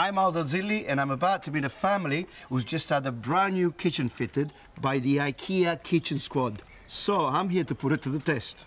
I'm Aldo Zilli, and I'm about to meet a family who's just had a brand new kitchen fitted by the IKEA Kitchen Squad. So I'm here to put it to the test.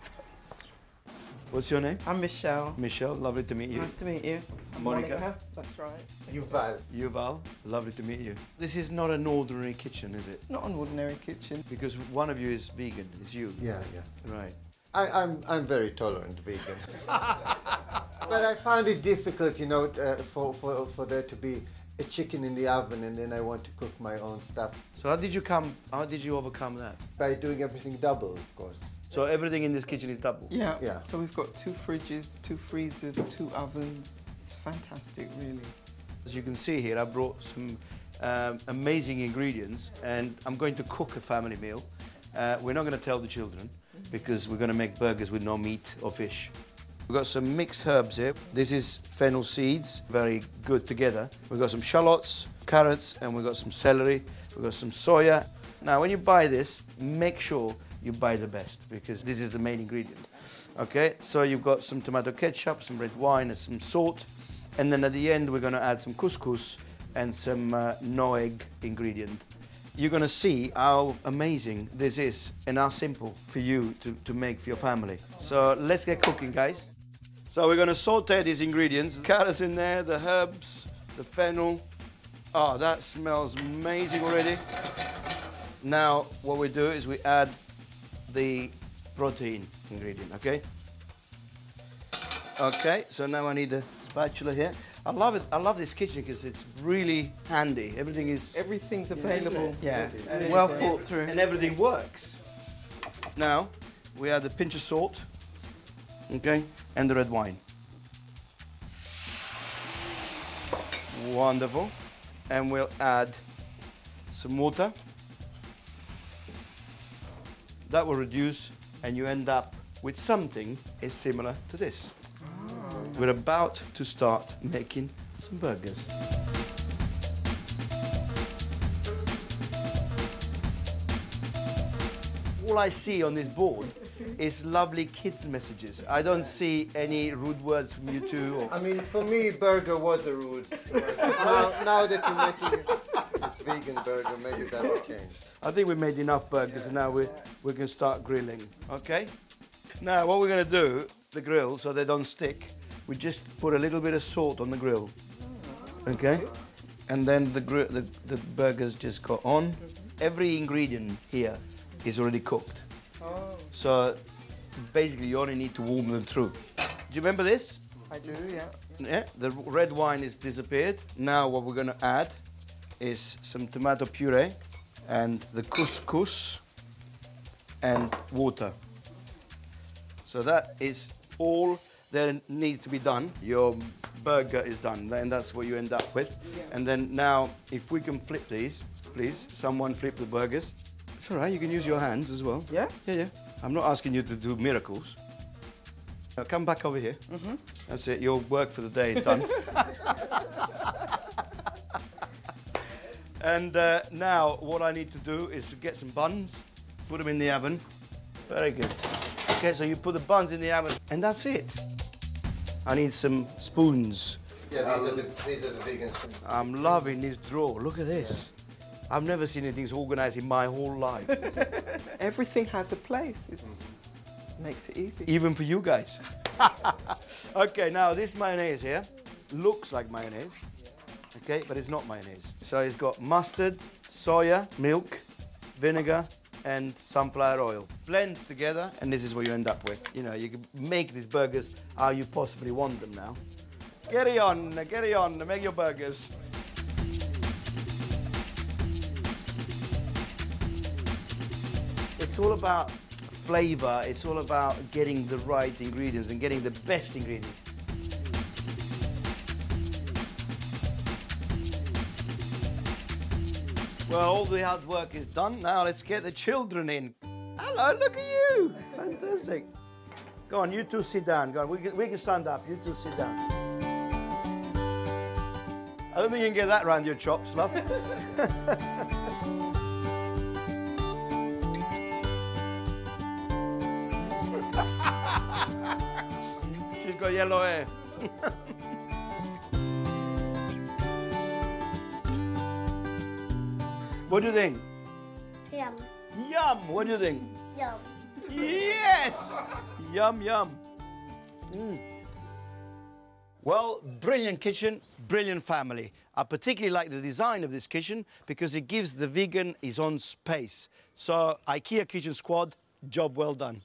What's your name? I'm Michelle. Michelle, lovely to meet you. Nice to meet you. Monica. That's right. Yuval. Yuval, lovely to meet you. This is not an ordinary kitchen, is it? Not an ordinary kitchen. Because one of you is vegan, it's you. Yeah, yeah. Right. I, I'm I'm very tolerant vegan, but I found it difficult, you know, uh, for, for for there to be a chicken in the oven, and then I want to cook my own stuff So how did you come, how did you overcome that? by doing everything double, of course. So everything in this kitchen is double? Yeah. Yeah. So we've got two fridges, two freezers, two ovens. It's fantastic, really. As you can see here, I brought some um, amazing ingredients and I'm going to cook a family meal. Uh, we're not going to tell the children because we're going to make burgers with no meat or fish. We've got some mixed herbs here. This is fennel seeds, very good together. We've got some shallots, carrots, and we've got some celery. We've got some soya. Now, when you buy this, make sure you buy the best because this is the main ingredient. Okay, so you've got some tomato ketchup, some red wine, and some salt. And then at the end, we're going to add some couscous and some uh, no egg ingredient. You're going to see how amazing this is and how simple for you to, to make for your family. So let's get cooking, guys. So we're going to saute these ingredients. The Carrots in there, the herbs, the fennel. Oh, that smells amazing already. Now, what we do is we add the protein ingredient, okay? Okay, so now I need a spatula here. I love it. I love this kitchen because it's really handy. Everything is Everything's available. it? Yeah. It's really well great. thought through. and everything works. Now we add a pinch of salt, okay, and the red wine. Wonderful, and we'll add some water. That will reduce, and you end up with something is similar to this. Ah. We're about to start making some burgers. All I see on this board is lovely kids' messages. I don't see any rude words from you two. Or... I mean, for me, burger was a rude. word. now, now that you're making this vegan burger, maybe that will change. I think we made enough burgers and now we, we can start grilling, okay? Now, what we're gonna do, the grill, so they don't stick, we just put a little bit of salt on the grill, okay? And then the, the, the burgers just go on. Every ingredient here is already cooked. Oh. So basically you only need to warm them through. Do you remember this? I do, yeah. Yeah, the red wine has disappeared. Now what we're gonna add is some tomato puree and the couscous and water. So that is all that needs to be done. Your burger is done, and that's what you end up with. And then now, if we can flip these, please, someone flip the burgers. It's all right, you can use your hands as well. Yeah? Yeah, yeah. I'm not asking you to do miracles. Now come back over here. That's it. Your work for the day is done. and uh, now what I need to do is to get some buns, put them in the oven. Very good. Okay, so you put the buns in the oven, and that's it. I need some spoons. Yeah, these are the, these are the vegan spoons. I'm loving this drawer. Look at this. I've never seen anything so organized in my whole life, Everything has a place. It makes it easy. even for you guys. okay, now this mayonnaise here looks like mayonnaise, okay, but it's not mayonnaise. So it's got mustard, soya, milk, vinegar, and sunflower oil. Blend together, and this is what you end up with. You know, you can make these burgers how you possibly want them now. Get it on, get it on, make your burgers. It's all about flavor, it's all about getting the right ingredients and getting the best ingredients. Well, all the hard work is done. Now let's get the children in. Hello, look at you. Fantastic. Go on, you two sit down. Go on, we can, we can stand up. You two sit down. I don't think you can get that round your chops, love. es. what do you think? Yum. Yum. What do you think? Yum. Yes. yum yum. Mm. Well, brilliant kitchen, brilliant family. I particularly like the design of this kitchen because it gives the vegan his own space. So IKEA Kitchen Squad, job well done.